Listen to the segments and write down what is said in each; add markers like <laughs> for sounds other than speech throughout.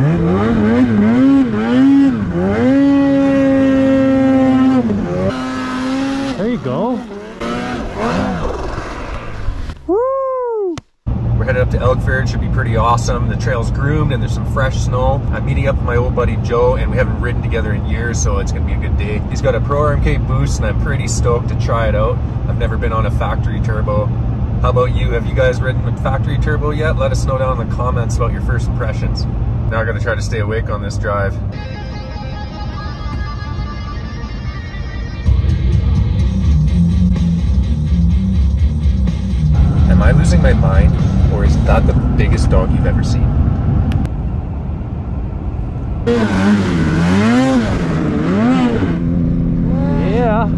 There you go. Woo! We're headed up to Elkford. It Should be pretty awesome. The trail's groomed and there's some fresh snow. I'm meeting up with my old buddy Joe and we haven't ridden together in years, so it's gonna be a good day. He's got a Pro RMK boost and I'm pretty stoked to try it out. I've never been on a factory turbo. How about you? Have you guys ridden with factory turbo yet? Let us know down in the comments about your first impressions. Now I gotta try to stay awake on this drive. Am I losing my mind, or is that the biggest dog you've ever seen? Yeah.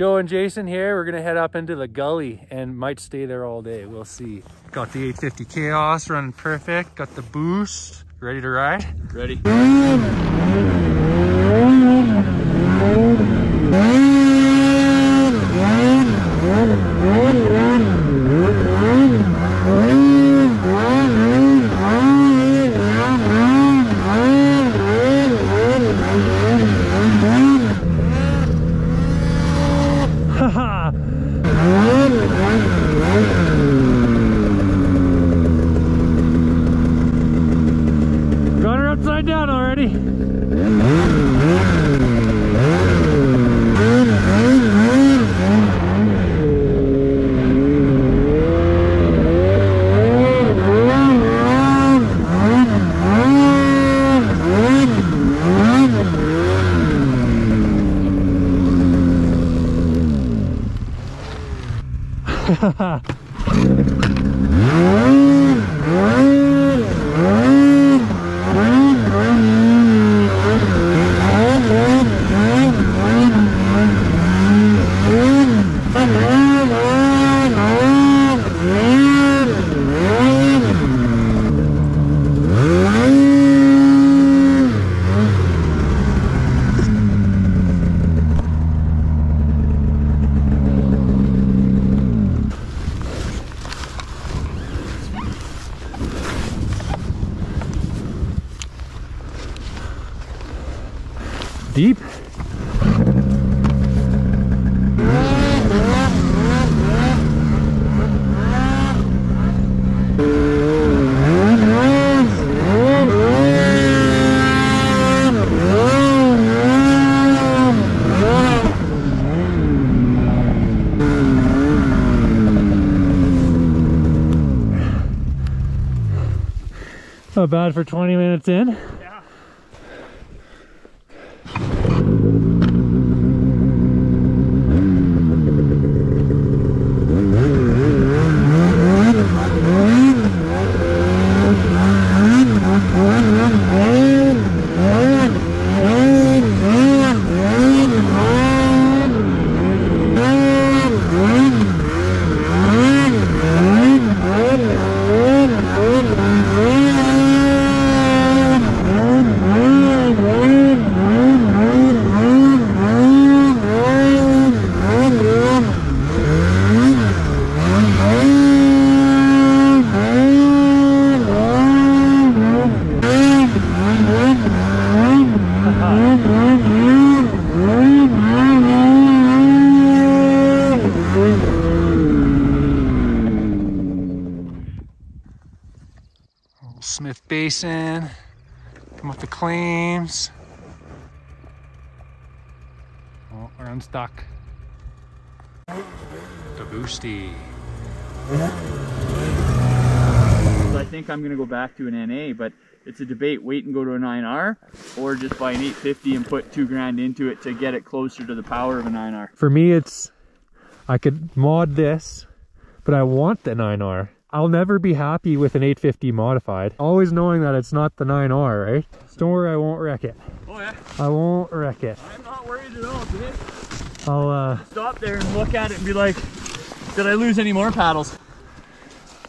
Joe and Jason here. We're gonna head up into the gully and might stay there all day. We'll see. Got the 850 Khaos running perfect. Got the boost. Ready to ride? Ready? Got Ha ha ha. Bad for 20 minutes in. Smith Basin. Come up the claims. Oh, we're unstuck. The boosty. I think I'm gonna go back to an NA, but it's a debate. Wait and go to a 9R, or just buy an 850 and put two grand into it to get it closer to the power of a 9R. For me, it's I could mod this, but I want the 9R. I'll never be happy with an 850 modified. Always knowing that it's not the 9R, right? Don't worry, I won't wreck it. Oh yeah, I won't wreck it. I'm not worried at all. Today. I'll uh Stop there and look at it and be like, did I lose any more paddles?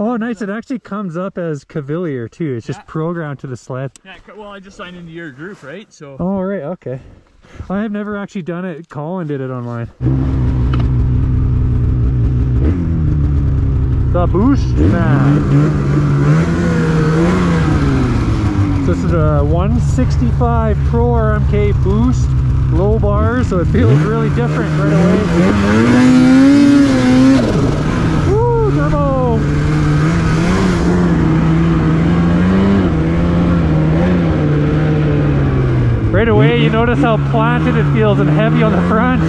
Oh nice, it actually comes up as Cavalier too. It's just Yeah. programmed to the sled. Yeah, well, I just signed into your group, right? So Oh right, okay. I have never actually done it. Colin did it online. The boost man. This is a 165 Pro RMK boost, low bar, so it feels really different right away. Woo, turbo! Right away, you notice how planted it feels and heavy on the front.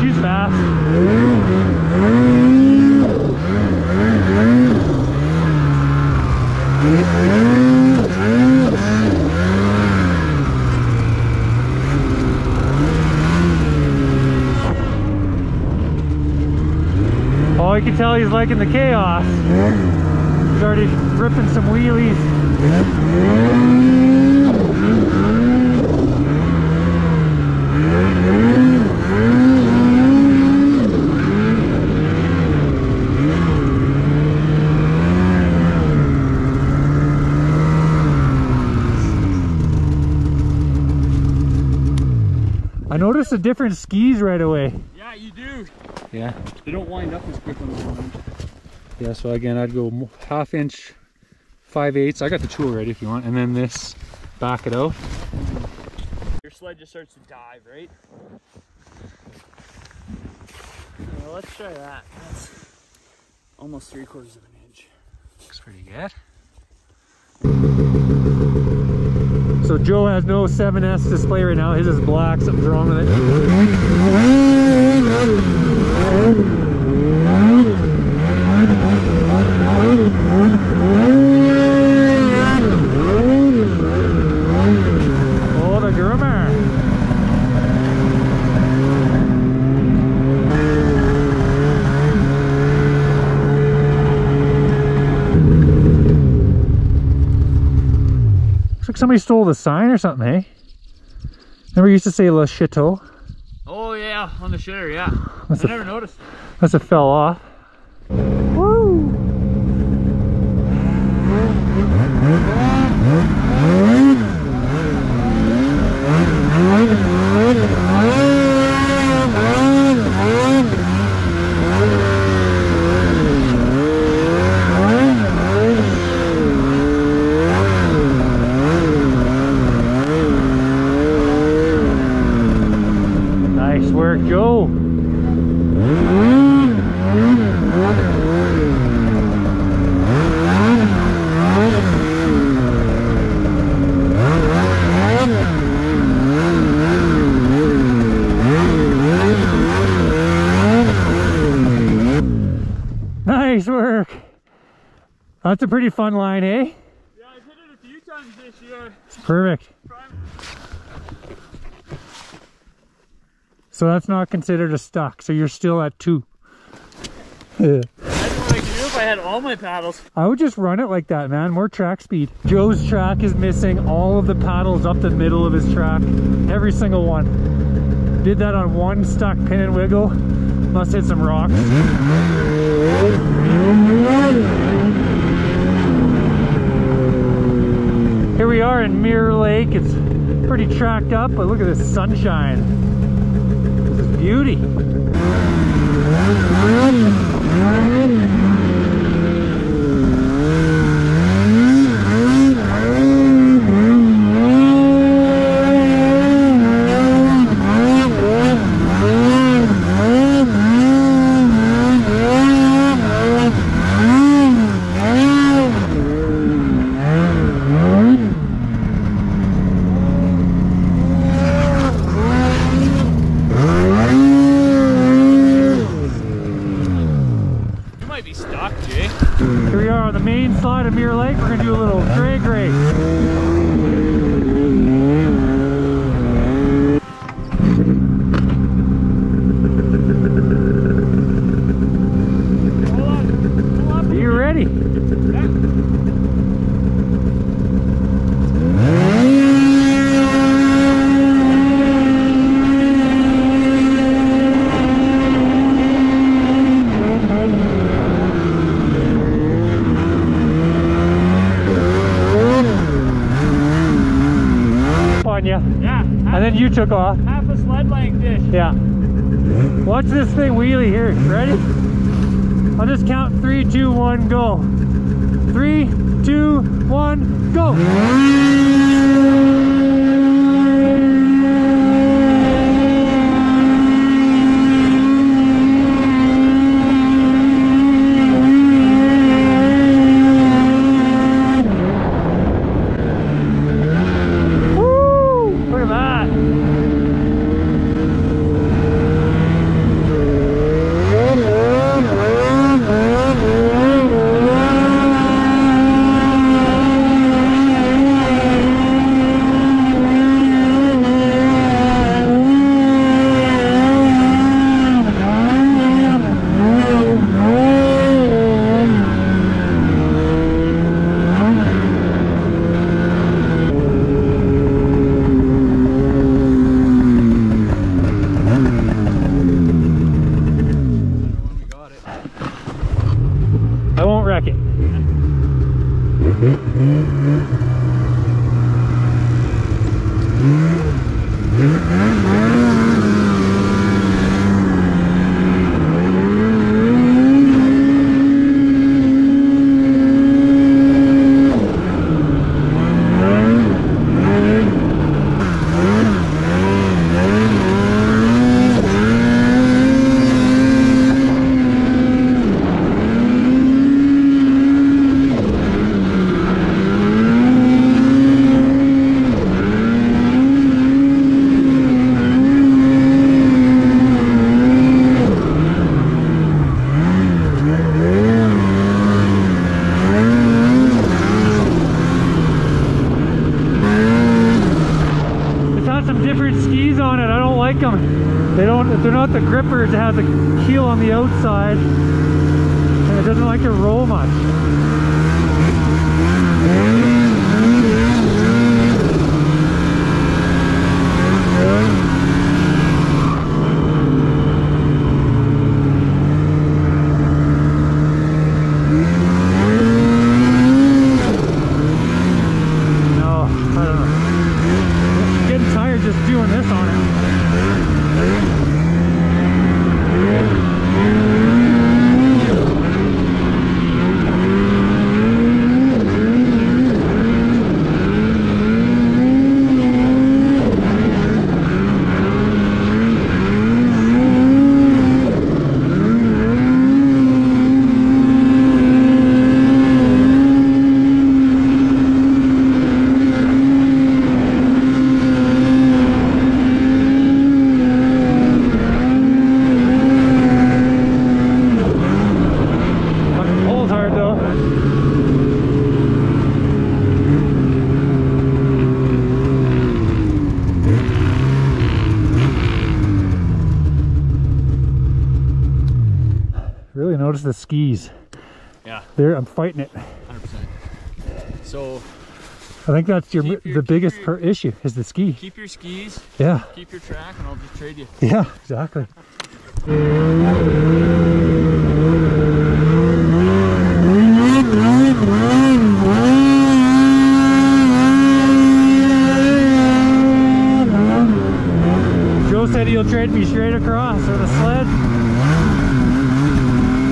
She's fast. Oh, you can tell he's liking the Khaos. He's already ripping some wheelies. I noticed the different skis right away. Yeah, you do. Yeah. They don't wind up as quick on the one. Yeah, so again, I'd go half inch, five eighths. I got the tool ready if you want. And then this, back it out. Your sled just starts to dive, right? Yeah, let's try that. That's almost three quarters of an inch. Looks pretty good. So Joe has no 7S display right now. His is black, something's wrong with it. Oh, the groomer. Looks like Oh, somebody stole the sign or something, hey? Remember used to say Le Chateau? Oh yeah, on the shitter, yeah. That's I a- never noticed. Unless it fell off. Woo! Uh, uh, uh, uh. Work. That's a pretty fun line, eh? Yeah, I've hit it a few times this year. It's perfect. So that's not considered a stock, So you're still at two. That's what I could do if I had all my paddles. I would just run it like that, man. More track speed. Joe's track is missing all of the paddles up the middle of his track. Every single one. Did that on one stuck pin and wiggle. Must hit some rocks. Here we are in Mirror Lake. It's pretty tracked up, but look at this sunshine. This is beauty. You might be stuck, Jay. Here we are on the main side of Mirror Lake. We're gonna do a little drag race. you took off. Half a sled length ish. Yeah. Watch this thing wheelie here. Ready? I'll just count three, two, one, go. Three, two, one, go. Like them. They don't. They're not the grippers. It has a heel on the outside, and it doesn't like to roll much. No, I don't know. Getting tired just doing this on it. Fucking pulls hard though. Really notice the skis. Yeah, There, I'm fighting it. 100%. So I think that's your your- the biggest your- per issue is the ski. keep your skis, Yeah, keep your track, and I'll just trade you. yeah, exactly. <laughs> Joe said he'll trade me straight across with a sled.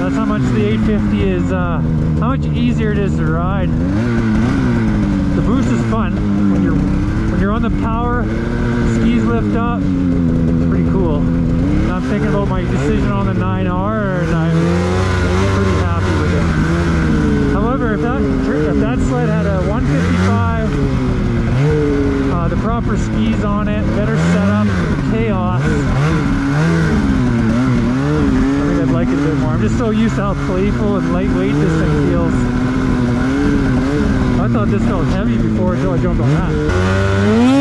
That's how much the 850 is, uh, how much easier it is to ride. The boost is fun when you're when you're on the power, skis lift up. It's pretty cool. And I'm thinking about my decision on the 9R, and I'm pretty happy with it. However, if that if that sled had a 155, uh, the proper skis on it, better setup, Khaos. I'd like it a bit more. I'm just so used to how playful and lightweight this thing feels. I thought this felt heavy before until I jumped on that.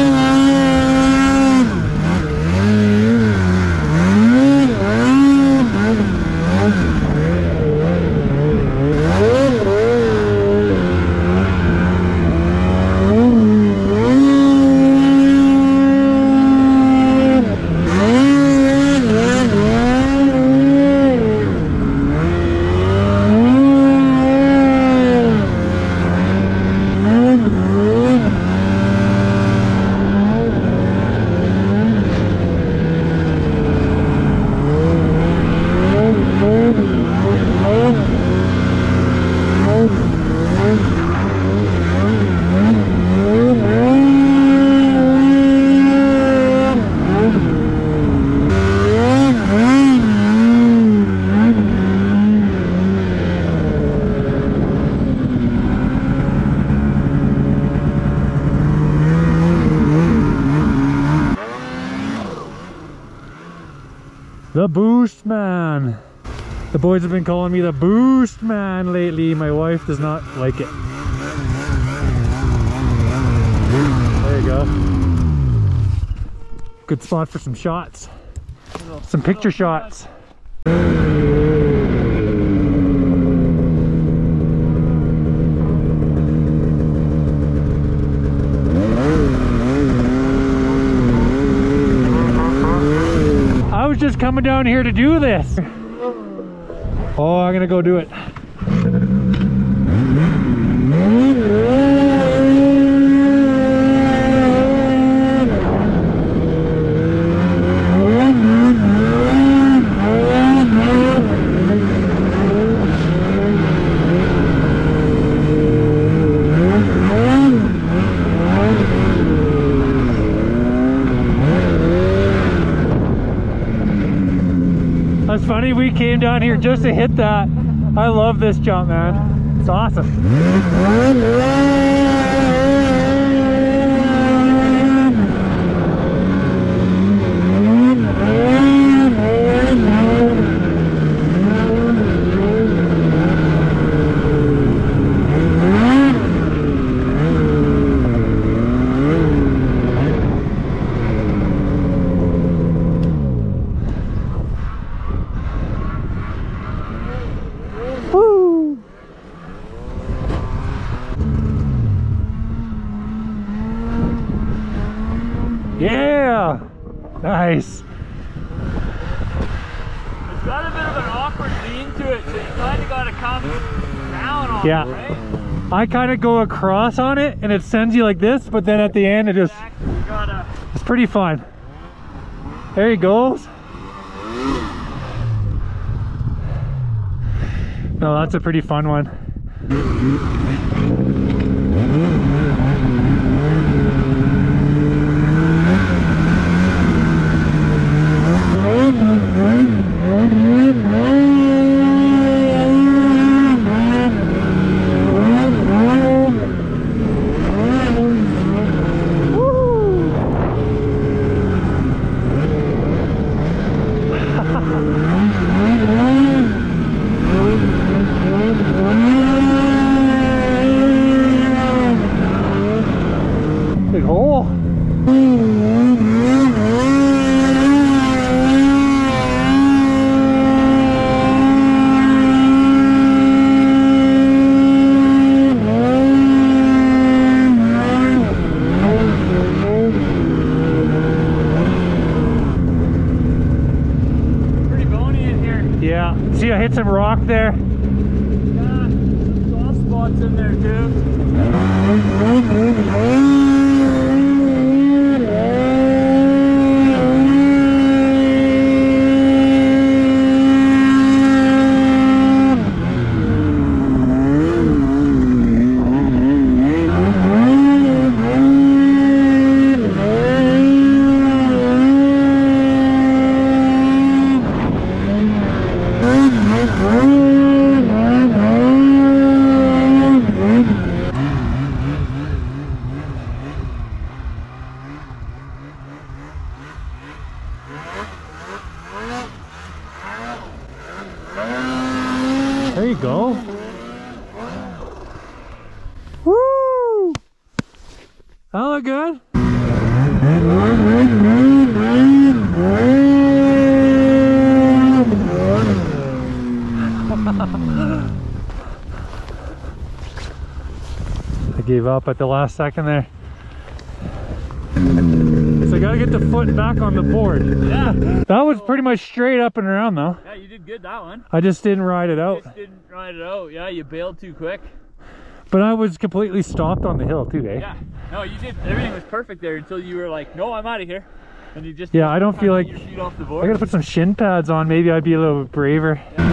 Boys have been calling me the Boost Man lately. My wife does not like it. There you go. Good spot for some shots. Some picture shots. I was just coming down here to do this. Oh, I'm gonna go do it. We came down here just to hit that. I love this jump, man. It's awesome. Woo! Yeah! Nice. It's got a bit of an awkward lean to it, so you kind of got to come down on Yeah. it, right? I kind of go across on it and it sends you like this, but then at the end it just, Exactly. You gotta. it's pretty fun. There he goes. No, that's a pretty fun one. Big <laughs> hole. Pretty bony in here. Yeah. See, I hit some rock there. Yeah, some soft spots in there too. There you go. Woo! That look good. I gave up at the last second there. So I gotta get the foot back on the board. Yeah. That was pretty much straight up and around though. Yeah, you did good that one. I just didn't ride it out. Just didn't ride it out. Yeah, you bailed too quick. But I was completely stopped on the hill too, eh? Yeah. No, you did. Everything was perfect there until you were like, "No, I'm out of here," and you just Yeah, I don't feel like- your feet off the board. I gotta put some shin pads on, maybe I'd be a little bit braver. You.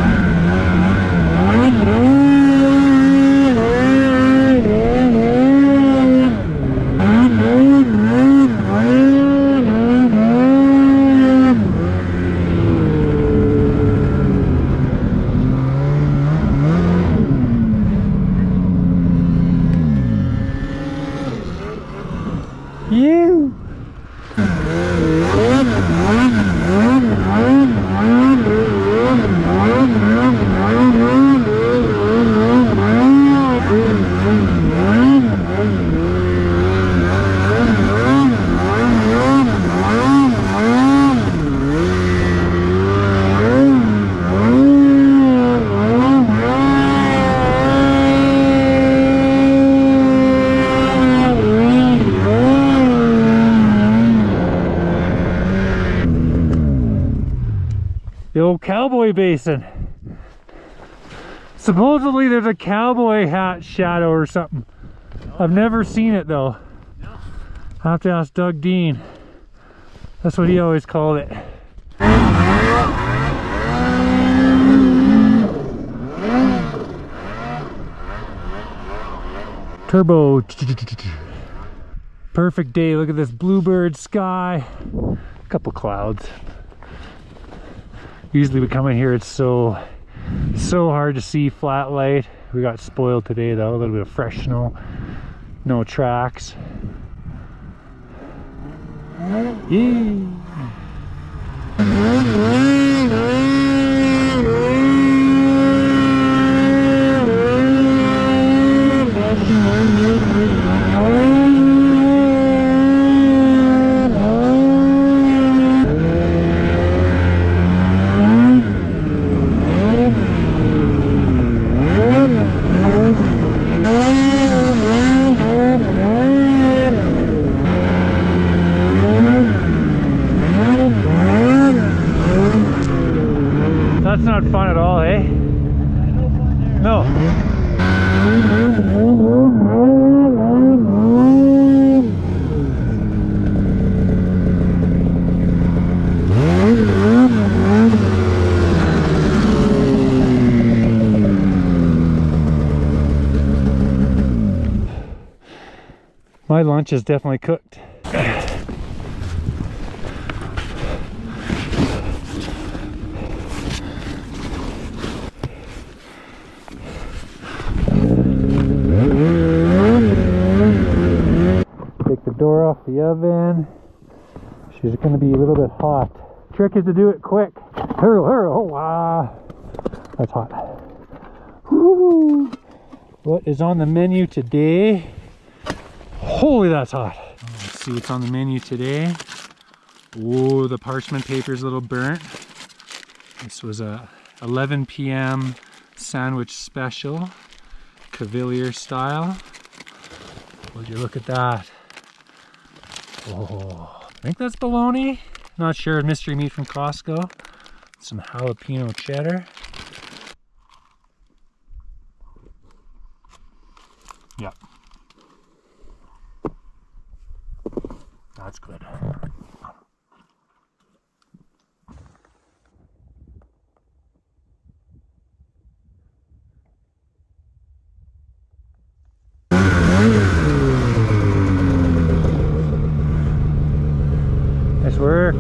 Supposedly there's a cowboy hat shadow or something. I've never seen it though. I have to ask Doug Dean. That's what he always called it. Turbo. Perfect day. Look at this bluebird sky. A couple clouds. Usually we come in here, it's so, so hard to see flat light. We got spoiled today though, a little bit of fresh snow. No tracks. Yeah. That's not fun at all, eh? No. Lunch is definitely cooked. Take the door off the oven. She's gonna be a little bit hot. Trick is to do it quick. Hurl, hurl, wow. Ah, that's hot. Woo. What is on the menu today? Holy, that's hot. Let's see what's on the menu today. Oh, the parchment paper's a little burnt. This was a 11 p.m. sandwich special, Cavalier style. Would you look at that? Oh, I think that's bologna. Not sure. Mystery meat from Costco. Some jalapeno cheddar. Yep. That's good. Nice work.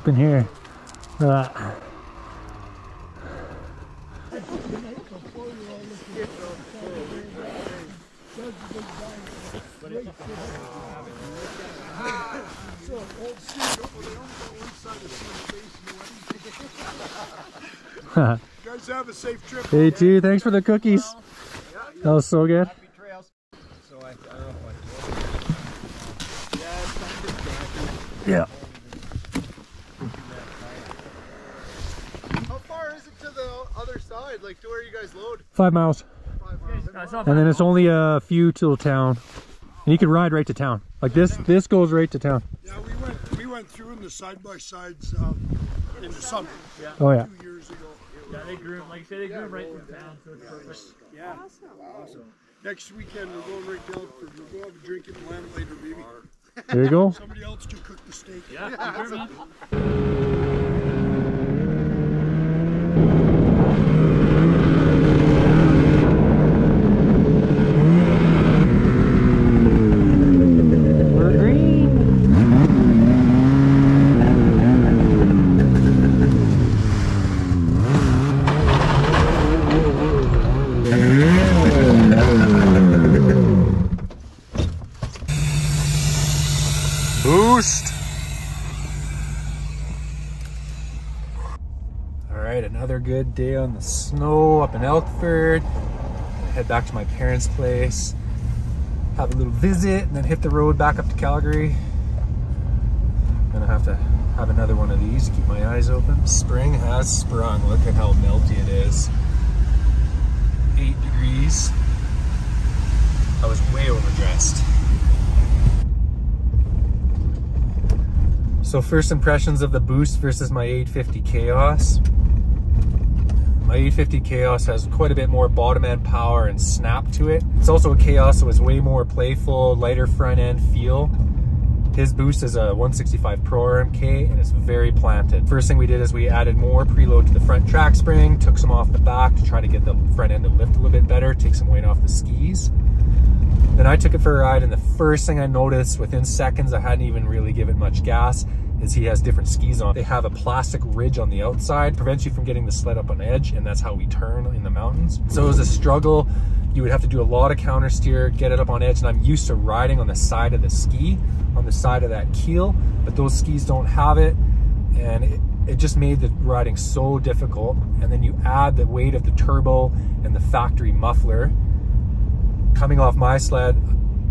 Steep in here. Look at that. guys have a safe trip. Hey, too. Thanks for the cookies. That was so good. Yeah. How far is it to the other? Like to where you guys load? Five miles. Five miles. That's And then bad. it's only a few till town. And you can ride right to town. Like this, this goes right to town. Yeah, we went we went through in the side by sides um, in the summer Oh yeah. two years ago. Yeah, they grew, like I say, they grew right through town, so it's perfect. Yeah. Awesome. Awesome. Next weekend we're going right down for we'll go have a drink at the lamp later, baby. There you go. Somebody else can cook the steak. Yeah, you <laughs> hear me? We're green. Boost. All right, day on the snow up in Elkford. Head back to my parents' place, have a little visit, and then hit the road back up to Calgary. I'm Gonna have to have another one of these to keep my eyes open. Spring has sprung. Look at how melty it is. Eight degrees. I was way overdressed. So first impressions of the Boost versus my 850 Khaos. My 850 Khaos has quite a bit more bottom end power and snap to it. It's also a Khaos, so it's way more playful, lighter front end feel. His boost is a 165 Pro RMK and it's very planted. First thing we did is we added more preload to the front track spring, took some off the back to try to get the front end to lift a little bit better, take some weight off the skis. Then I took it for a ride and the first thing I noticed within seconds, I hadn't even really given much gas, is he has different skis on. They have a plastic ridge on the outside, prevents you from getting the sled up on edge, and that's how we turn in the mountains. So it was a struggle. You would have to do a lot of counter steer, get it up on edge, and I'm used to riding on the side of the ski, on the side of that keel, but those skis don't have it, and it, it just made the riding so difficult. And then you add the weight of the turbo and the factory muffler. Coming off my sled,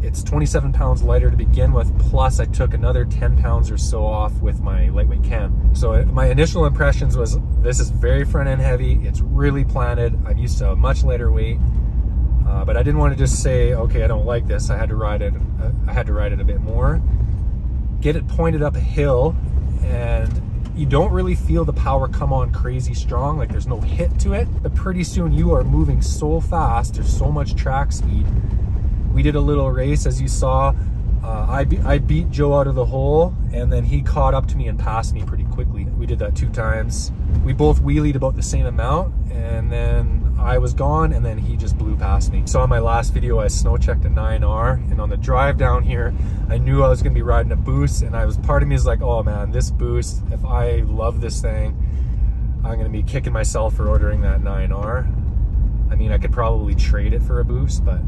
it's 27 pounds lighter to begin with, plus I took another 10 pounds or so off with my lightweight cam. So my initial impressions was this is very front end heavy, it's really planted, I'm used to a much lighter weight, uh, but I didn't want to just say, okay, I don't like this, I had to ride it, uh, I had to ride it a bit more. Get it pointed up a hill, and you don't really feel the power come on crazy strong, like there's no hit to it, but pretty soon you are moving so fast, there's so much track speed, we did a little race as you saw. Uh, I, be I beat Joe out of the hole and then he caught up to me and passed me pretty quickly. We did that two times. We both wheelied about the same amount and then I was gone and then he just blew past me. So on my last video I snow checked a 9R and on the drive down here I knew I was gonna be riding a boost and I was part of me is like oh man this boost if I love this thing I'm gonna be kicking myself for ordering that 9R. I mean I could probably trade it for a boost but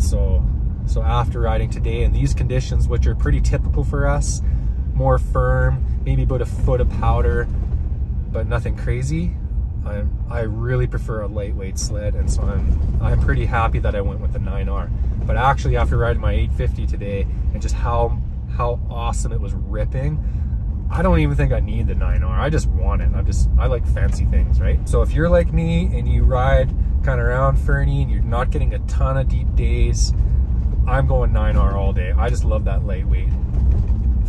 so, so after riding today in these conditions, which are pretty typical for us, more firm, maybe about a foot of powder, but nothing crazy. I, I really prefer a lightweight sled, and so I'm I'm pretty happy that I went with the 9R. But actually, after riding my 850 today, and just how how awesome it was ripping, I don't even think I need the 9R. I just want it. I just I like fancy things, right? So if you're like me and you ride kind of around Fernie and you're not getting a ton of deep days, I'm going 9R all day. I just love that lightweight.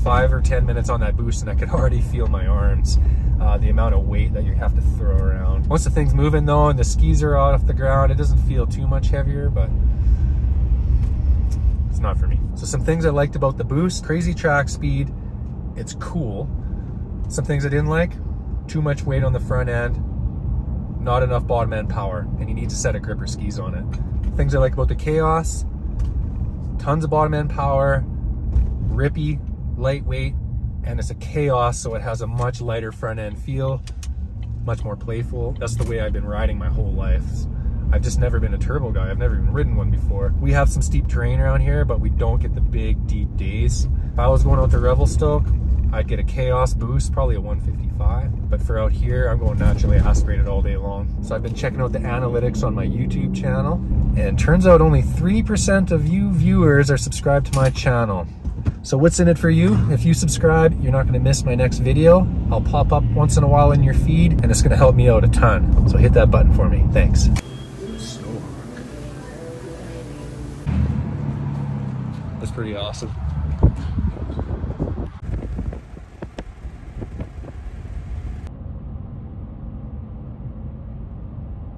Five or 10 minutes on that boost and I could <laughs> already feel my arms, uh, the amount of weight that you have to throw around. Once the thing's moving though and the skis are off the ground, it doesn't feel too much heavier, but it's not for me. So some things I liked about the boost, crazy track speed, it's cool. Some things I didn't like, too much weight on the front end, not enough bottom end power, and you need to set a gripper skis on it. Things I like about the Khaos, tons of bottom end power, rippy, lightweight, and it's a Khaos, so it has a much lighter front end feel, much more playful. That's the way I've been riding my whole life. I've just never been a turbo guy. I've never even ridden one before. We have some steep terrain around here, but we don't get the big, deep days. If I was going out to Revelstoke, I'd get a Khaos boost, probably a 155. But for out here, I'm going naturally aspirated all day long. So I've been checking out the analytics on my YouTube channel, and turns out only 3% of you viewers are subscribed to my channel. So what's in it for you? If you subscribe, you're not gonna miss my next video. I'll pop up once in a while in your feed, and it's gonna help me out a ton. So hit that button for me, thanks. That's pretty awesome.